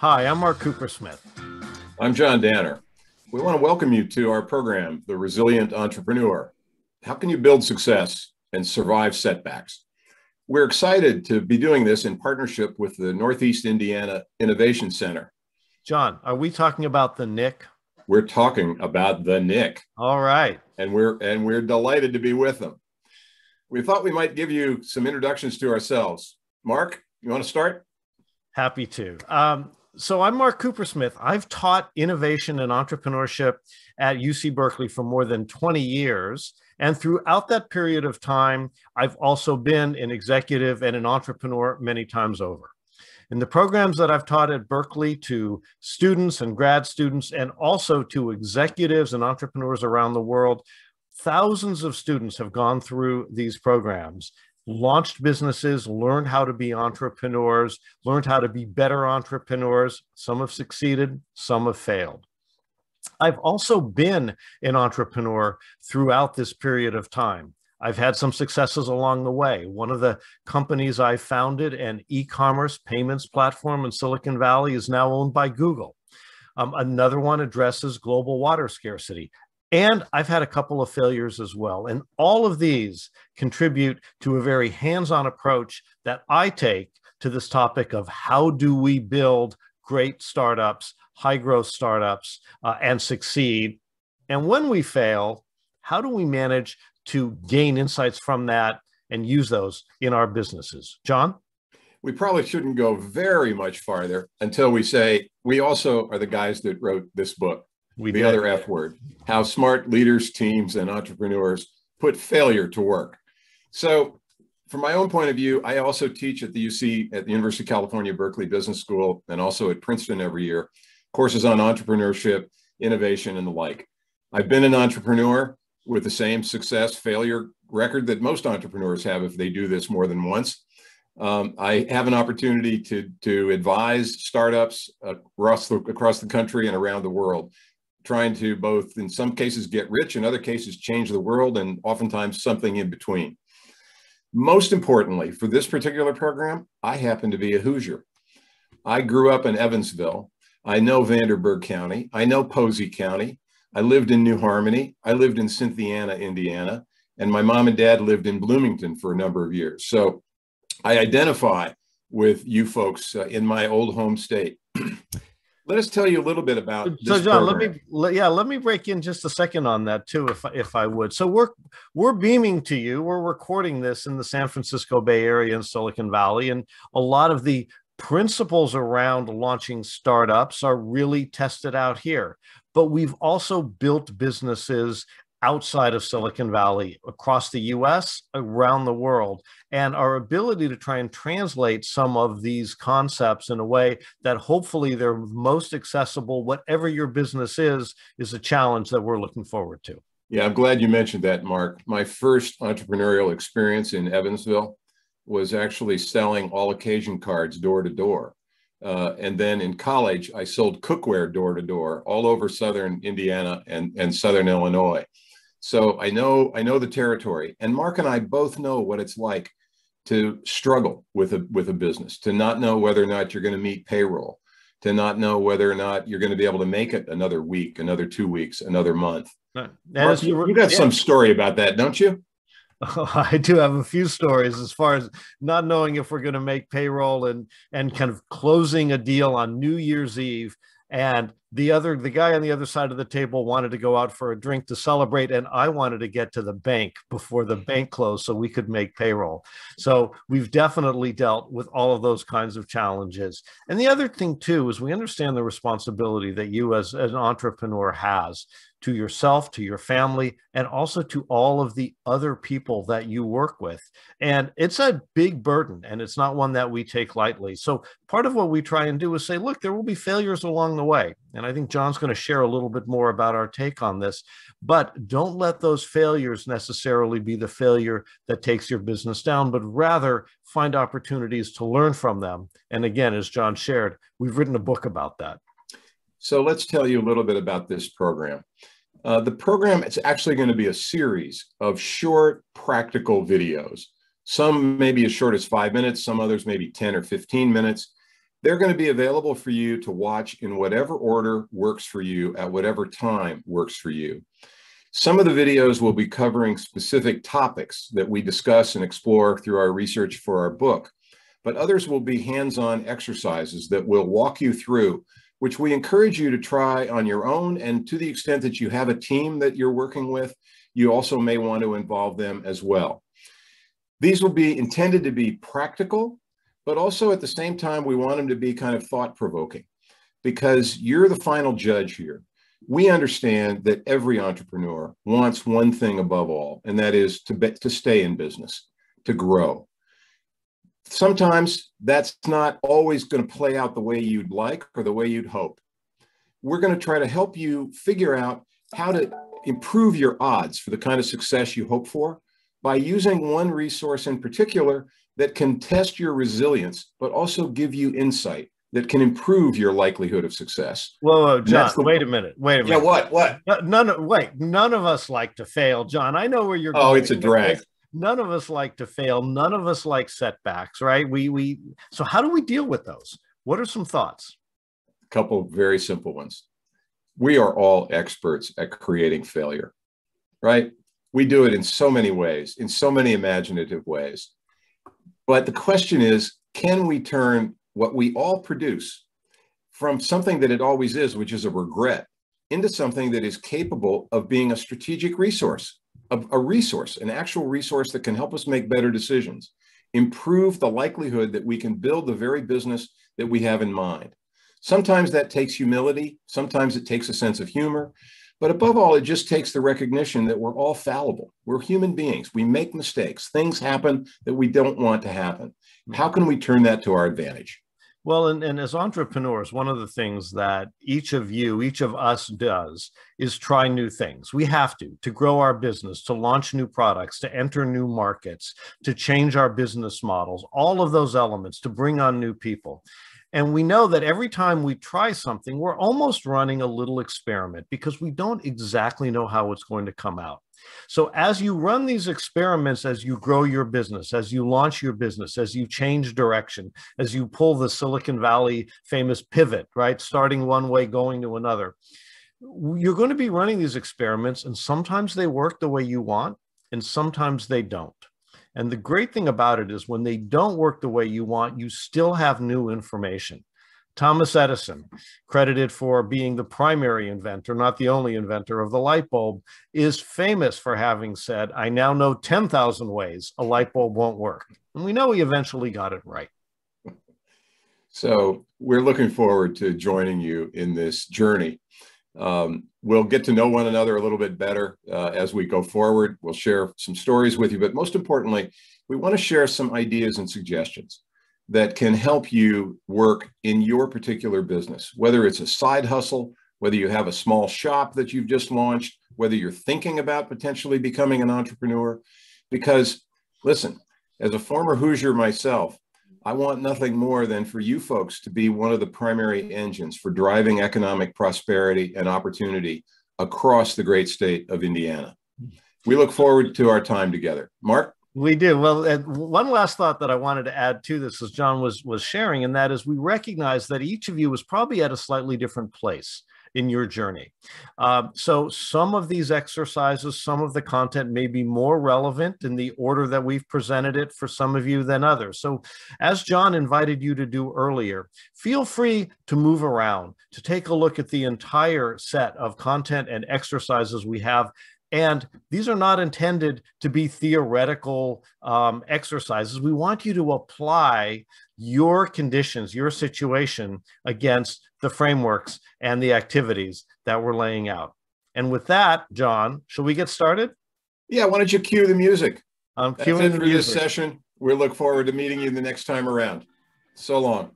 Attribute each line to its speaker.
Speaker 1: Hi, I'm Mark Coopersmith.
Speaker 2: I'm John Danner. We want to welcome you to our program, The Resilient Entrepreneur. How can you build success and survive setbacks? We're excited to be doing this in partnership with the Northeast Indiana Innovation Center.
Speaker 1: John, are we talking about the NIIC?
Speaker 2: We're talking about the NIIC.
Speaker 1: All right.
Speaker 2: And we're and we're delighted to be with them. We thought we might give you some introductions to ourselves. Mark, you want to start?
Speaker 1: Happy to. Um, so I'm Mark Coopersmith. I've taught innovation and entrepreneurship at UC Berkeley for more than 20 years. And throughout that period of time, I've also been an executive and an entrepreneur many times over. In the programs that I've taught at Berkeley to students and grad students, and also to executives and entrepreneurs around the world, thousands of students have gone through these programs launched businesses, learned how to be entrepreneurs, learned how to be better entrepreneurs. Some have succeeded, some have failed. I've also been an entrepreneur throughout this period of time. I've had some successes along the way. One of the companies I founded, an e commerce payments platform in Silicon Valley, is now owned by Google. Um, another one addresses global water scarcity. And I've had a couple of failures as well. And all of these contribute to a very hands on approach that I take to this topic of how do we build great startups, high growth startups, uh, and succeed. And when we fail, how do we manage to gain insights from that and use those in our businesses? John?
Speaker 2: We probably shouldn't go very much farther until we say we also are the guys that wrote this book we the did. other F word, how smart leaders, teams, and entrepreneurs put failure to work. So, from my own point of view, I also teach at the UC, at the University of California, Berkeley Business School, and also at Princeton every year, courses on entrepreneurship, innovation, and the like. I've been an entrepreneur with the same success failure record that most entrepreneurs have if they do this more than once. Um, I have an opportunity to, to advise startups across the, across the country and around the world trying to both, in some cases, get rich, in other cases, change the world, and oftentimes something in between. Most importantly, for this particular program, I happen to be a Hoosier. I grew up in Evansville. I know Vanderburgh County. I know Posey County. I lived in New Harmony. I lived in Cynthiana, Indiana. And my mom and dad lived in Bloomington for a number of years. So I identify with you folks uh, in my old home state. let us tell you a little bit about
Speaker 1: so john program. let me let, yeah let me break in just a second on that too if if i would. So we're we're beaming to you. We're recording this in the san francisco bay area and silicon valley and a lot of the principles around launching startups are really tested out here. But we've also built businesses outside of Silicon Valley, across the US, around the world. And our ability to try and translate some of these concepts in a way that hopefully they're most accessible, whatever your business is, is a challenge that we're looking forward to.
Speaker 2: Yeah, I'm glad you mentioned that, Mark. My first entrepreneurial experience in Evansville was actually selling all occasion cards door to door. Uh, and then in college, I sold cookware door to door all over Southern Indiana and, and Southern Illinois. So I know I know the territory, and Mark and I both know what it's like to struggle with a with a business, to not know whether or not you're going to meet payroll, to not know whether or not you're going to be able to make it another week, another two weeks, another month. Mark, you, you got yeah. some story about that, don't you?
Speaker 1: Oh, I do have a few stories as far as not knowing if we're going to make payroll and and kind of closing a deal on New Year's Eve and the other the guy on the other side of the table wanted to go out for a drink to celebrate and i wanted to get to the bank before the mm-hmm. bank closed so we could make payroll. So we've definitely dealt with all of those kinds of challenges. And the other thing too is we understand the responsibility that you as, as an entrepreneur has to yourself, to your family, and also to all of the other people that you work with. And it's a big burden, and it's not one that we take lightly. So, part of what we try and do is say, look, there will be failures along the way. And I think John's going to share a little bit more about our take on this. But don't let those failures necessarily be the failure that takes your business down, but rather find opportunities to learn from them. And again, as John shared, we've written a book about that.
Speaker 2: So let's tell you a little bit about this program. Uh, the program is actually going to be a series of short, practical videos. Some may be as short as five minutes, some others maybe 10 or 15 minutes. They're going to be available for you to watch in whatever order works for you at whatever time works for you. Some of the videos will be covering specific topics that we discuss and explore through our research for our book, but others will be hands-on exercises that will walk you through, which we encourage you to try on your own. And to the extent that you have a team that you're working with, you also may want to involve them as well. These will be intended to be practical, but also at the same time, we want them to be kind of thought provoking because you're the final judge here. We understand that every entrepreneur wants one thing above all, and that is to, be, to stay in business, to grow. Sometimes that's not always going to play out the way you'd like or the way you'd hope. We're going to try to help you figure out how to improve your odds for the kind of success you hope for by using one resource in particular that can test your resilience, but also give you insight that can improve your likelihood of success.
Speaker 1: Whoa, whoa John, the, wait a minute. Wait a minute.
Speaker 2: Yeah, what? What?
Speaker 1: None of wait, none of us like to fail, John. I know where you're
Speaker 2: oh, going. Oh, it's a drag.
Speaker 1: None of us like to fail. None of us like setbacks, right? We we so how do we deal with those? What are some thoughts?
Speaker 2: A couple very simple ones. We are all experts at creating failure, right? We do it in so many ways, in so many imaginative ways. But the question is, can we turn what we all produce from something that it always is, which is a regret, into something that is capable of being a strategic resource, a, a resource, an actual resource that can help us make better decisions, improve the likelihood that we can build the very business that we have in mind. Sometimes that takes humility. Sometimes it takes a sense of humor. But above all, it just takes the recognition that we're all fallible. We're human beings. We make mistakes. Things happen that we don't want to happen. How can we turn that to our advantage?
Speaker 1: Well, and, and as entrepreneurs, one of the things that each of you, each of us does is try new things. We have to, to grow our business, to launch new products, to enter new markets, to change our business models, all of those elements, to bring on new people. And we know that every time we try something, we're almost running a little experiment because we don't exactly know how it's going to come out. So as you run these experiments, as you grow your business, as you launch your business, as you change direction, as you pull the Silicon Valley famous pivot, right? Starting one way, going to another, you're going to be running these experiments and sometimes they work the way you want and sometimes they don't. And the great thing about it is when they don't work the way you want, you still have new information. Thomas Edison, credited for being the primary inventor, not the only inventor of the light bulb, is famous for having said, I now know 10,000 ways a light bulb won't work. And we know he eventually got it right.
Speaker 2: So we're looking forward to joining you in this journey. Um, we'll get to know one another a little bit better uh, as we go forward. We'll share some stories with you, but most importantly, we want to share some ideas and suggestions that can help you work in your particular business, whether it's a side hustle, whether you have a small shop that you've just launched, whether you're thinking about potentially becoming an entrepreneur. Because listen, as a former Hoosier myself, I want nothing more than for you folks to be one of the primary engines for driving economic prosperity and opportunity across the great state of Indiana. We look forward to our time together. Mark?
Speaker 1: We do. Well, one last thought that I wanted to add to this, as John was was sharing, and that is we recognize that each of you was probably at a slightly different place in your journey. Uh, so some of these exercises, some of the content may be more relevant in the order that we've presented it for some of you than others. So as John invited you to do earlier, feel free to move around, to take a look at the entire set of content and exercises we have and these are not intended to be theoretical um, exercises. We want you to apply your conditions, your situation against the frameworks and the activities that we're laying out. And with that, John, shall we get started?
Speaker 2: Yeah, why don't you cue the music?
Speaker 1: I'm That's cueing the
Speaker 2: music. this session. We look forward to meeting you the next time around. So long.